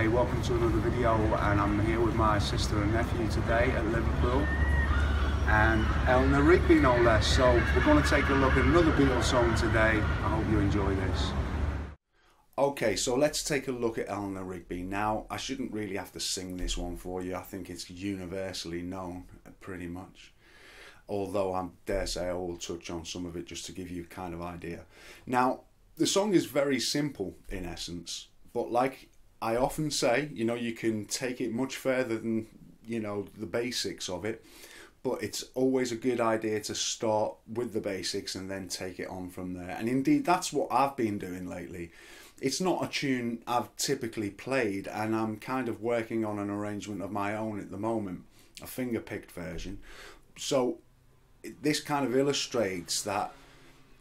Hey, welcome to another video and I'm here with my sister and nephew today at Liverpool and Eleanor Rigby no less. So we're going to take a look at another Beatles song today. I hope you enjoy this. Okay, so let's take a look at Eleanor Rigby. Now, I shouldn't really have to sing this one for you. I think it's universally known, pretty much. Although I dare say I will touch on some of it just to give you kind of idea. Now, the song is very simple in essence, but like I often say, you know, you can take it much further than, you know, the basics of it, but it's always a good idea to start with the basics and then take it on from there. And indeed, that's what I've been doing lately. It's not a tune I've typically played, and I'm kind of working on an arrangement of my own at the moment, a finger picked version. So, this kind of illustrates that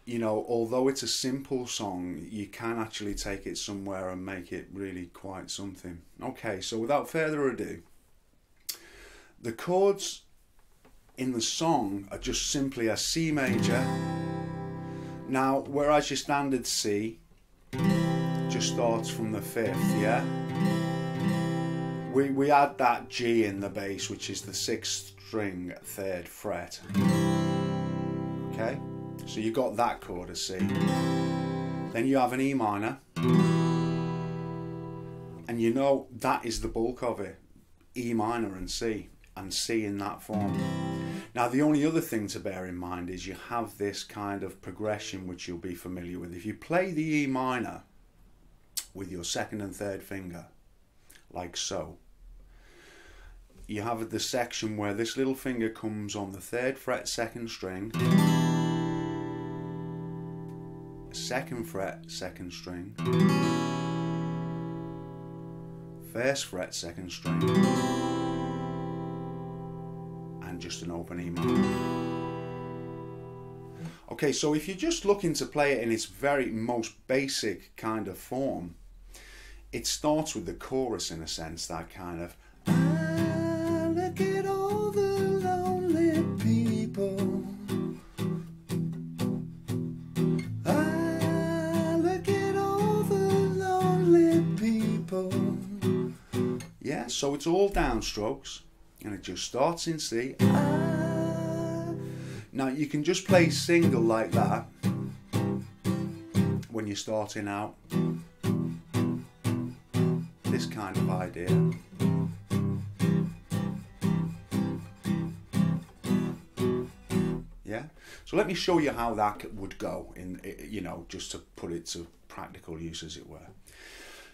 you know, although it's a simple song, you can actually take it somewhere and make it really quite something. Okay, so without further ado, the chords in the song are just simply a C major. Now, whereas your standard C just starts from the fifth, yeah? We, we add that G in the bass, which is the sixth string, third fret. Okay? So you've got that chord, a C. Then you have an E minor. And you know that is the bulk of it. E minor and C. And C in that form. Now the only other thing to bear in mind is you have this kind of progression which you'll be familiar with. If you play the E minor with your second and third finger, like so, you have the section where this little finger comes on the third fret second string second fret, second string, first fret, second string, and just an open E minor. Okay, so if you're just looking to play it in its very most basic kind of form, it starts with the chorus in a sense, that kind of So it's all downstrokes and it just starts in C. Now you can just play single like that when you're starting out. This kind of idea. Yeah. So let me show you how that would go in you know just to put it to practical use as it were.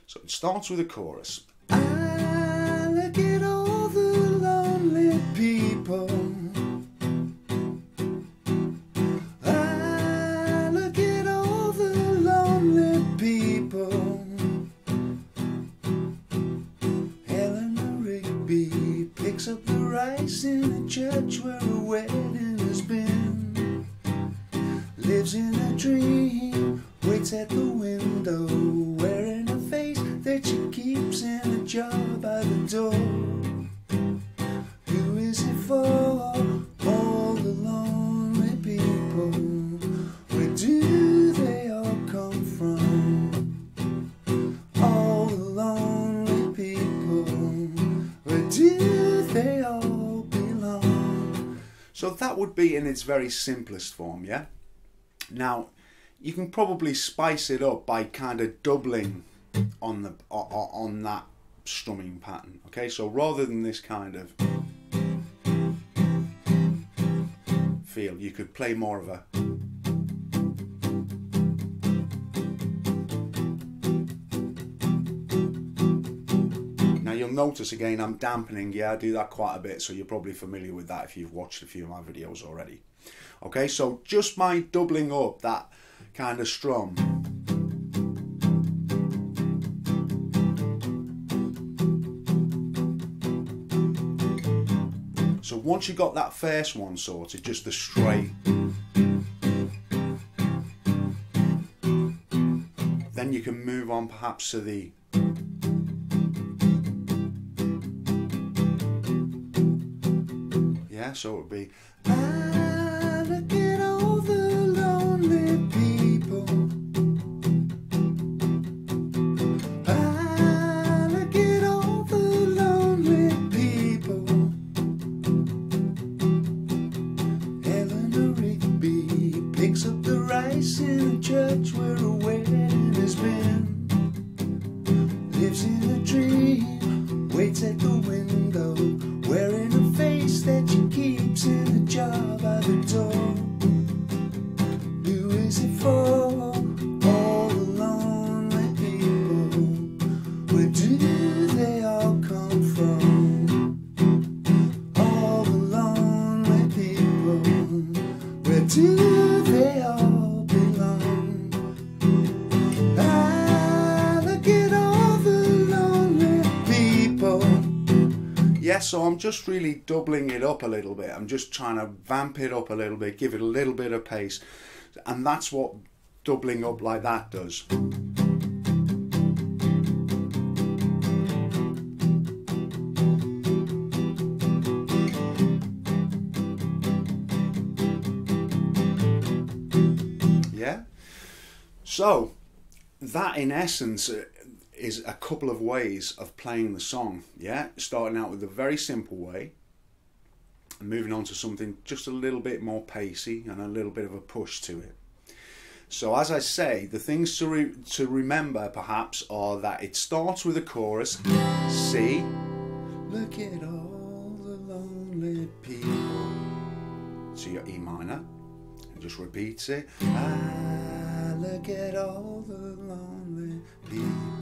So it starts with a chorus. Rice in a church where a wedding has been. Lives in a dream, waits at the window, be in its very simplest form, yeah? Now, you can probably spice it up by kind of doubling on the on that strumming pattern. Okay, so rather than this kind of feel, you could play more of a you'll notice again I'm dampening, yeah I do that quite a bit so you're probably familiar with that if you've watched a few of my videos already. Okay, so just by doubling up that kind of strum So once you've got that first one sorted, just the straight, then you can move on perhaps to the yeah, so it would be. picks up the rice in the church where a wedding has been. Lives in a dream, waits at the window. So I'm just really doubling it up a little bit. I'm just trying to vamp it up a little bit, give it a little bit of pace. And that's what doubling up like that does. Yeah? So, that in essence is a couple of ways of playing the song. Yeah, starting out with a very simple way, and moving on to something just a little bit more pacey and a little bit of a push to it. So, as I say, the things to re- to remember perhaps are that it starts with a chorus, C, Look at all the lonely people. so your E minor, and just repeats it. Ah, look at all the lonely people.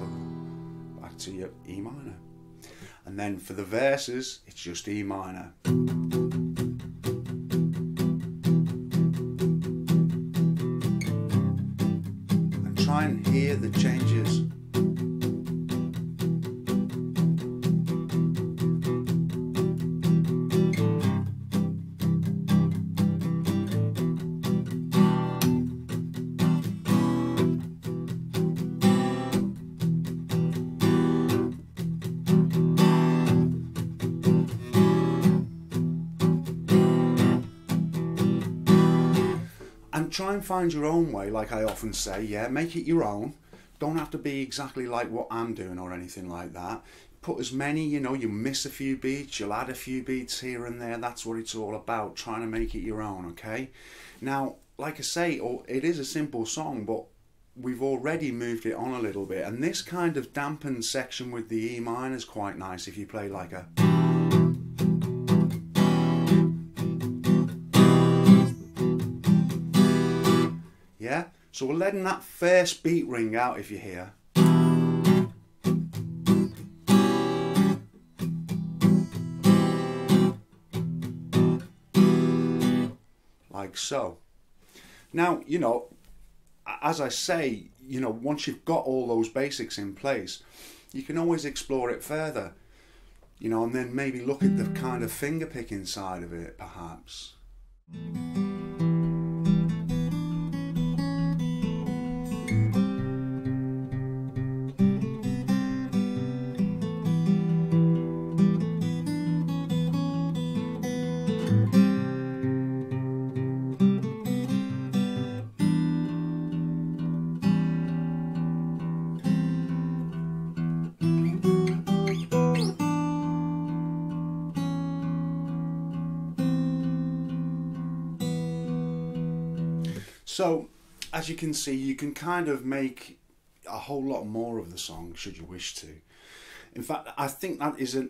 To your E minor. And then for the verses, it's just E minor. And try and hear the changes. Try and find your own way like i often say yeah make it your own. Don't have to be exactly like what i'm doing or anything like that. Put as many you know you miss a few beats you'll add a few beats here and there. That's what it's all about trying to make it your own okay? Now like i say oh, it is a simple song but we've already moved it on a little bit and this kind of dampened section with the e minor is quite nice if you play like a So we're letting that first beat ring out if you hear. Like so. Now, you know, as I say, you know, once you've got all those basics in place, you can always explore it further. You know, and then maybe look at the kind of finger picking side of it, perhaps. So, as you can see, you can kind of make a whole lot more of the song should you wish to. In fact, I think that is a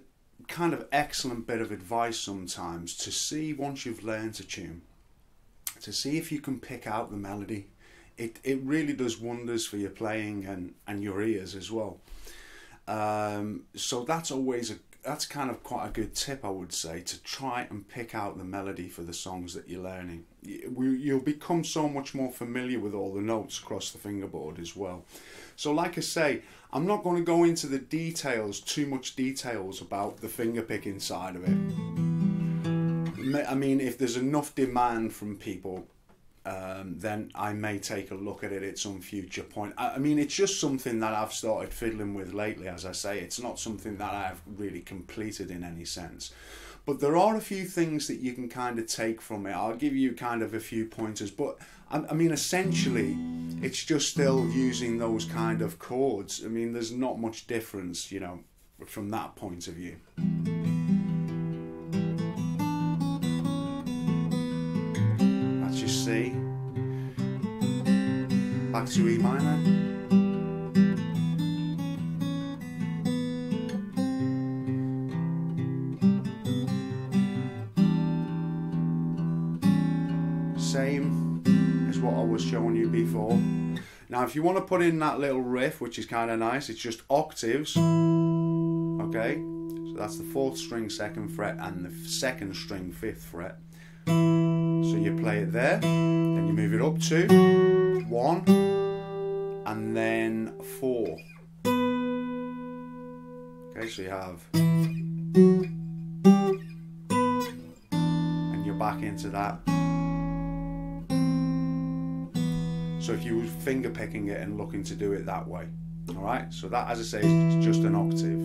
kind of excellent bit of advice sometimes to see once you've learned a tune, to see if you can pick out the melody. It, it really does wonders for your playing and, and your ears as well. Um, so that's always a that's kind of quite a good tip, I would say, to try and pick out the melody for the songs that you're learning. You'll become so much more familiar with all the notes across the fingerboard as well. So, like I say, I'm not going to go into the details, too much details about the finger picking side of it. I mean, if there's enough demand from people um, then I may take a look at it at some future point. I, I mean, it's just something that I've started fiddling with lately, as I say. It's not something that I've really completed in any sense. But there are a few things that you can kind of take from it. I'll give you kind of a few pointers, but I, I mean, essentially, it's just still using those kind of chords. I mean, there's not much difference, you know, from that point of view. Back to E minor. Same as what I was showing you before. Now, if you want to put in that little riff, which is kind of nice, it's just octaves. Okay, so that's the fourth string, second fret, and the second string, fifth fret. So you play it there, then you move it up to one, and then four. Okay, so you have, and you're back into that. So if you were finger picking it and looking to do it that way, all right. So that, as I say, is just an octave.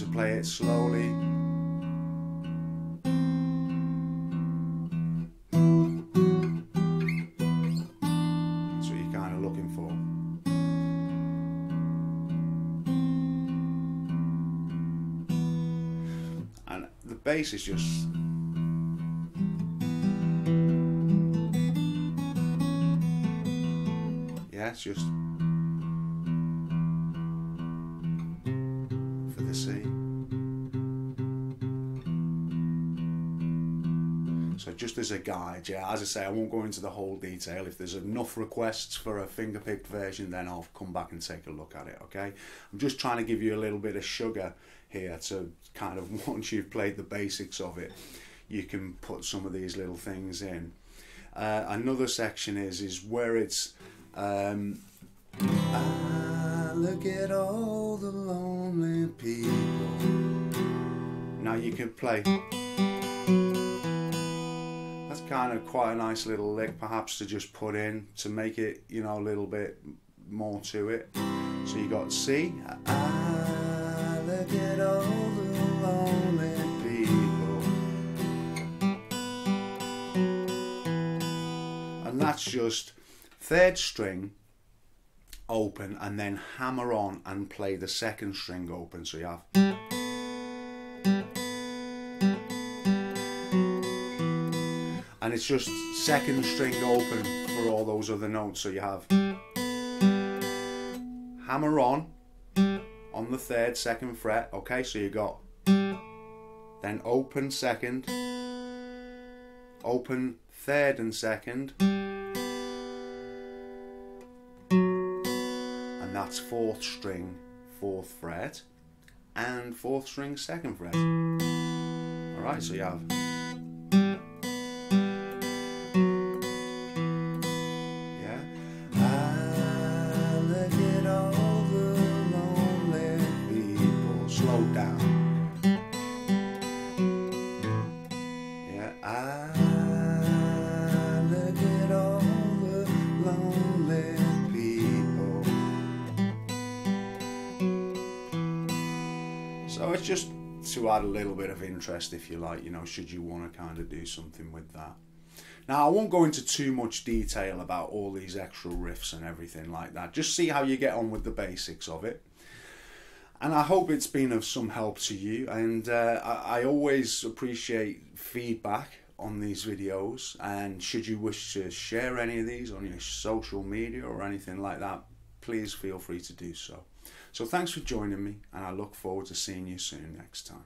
To play it slowly. That's what you're kind of looking for. And the bass is just yeah, it's just just as a guide, yeah, as I say, I won't go into the whole detail. If there's enough requests for a finger-picked version, then I'll come back and take a look at it, okay? I'm just trying to give you a little bit of sugar here to kind of, once you've played the basics of it, you can put some of these little things in. Uh, another section is is where it's um, I look at all the lonely people. now you can play. That's kind of quite a nice little lick, perhaps to just put in to make it, you know, a little bit more to it. So you got C, I look at all the lonely people, and that's just third string open and then hammer on and play the second string open. So you have. And it's just second string open for all those other notes. So you have hammer on on the third, second fret. Okay, so you got then open second, open third and second, and that's fourth string, fourth fret, and fourth string, second fret. All right, so you have. To add a little bit of interest, if you like, you know, should you want to kind of do something with that. Now, I won't go into too much detail about all these extra riffs and everything like that. Just see how you get on with the basics of it. And I hope it's been of some help to you. And uh, I, I always appreciate feedback on these videos. And should you wish to share any of these on your social media or anything like that, please feel free to do so. So thanks for joining me, and I look forward to seeing you soon next time.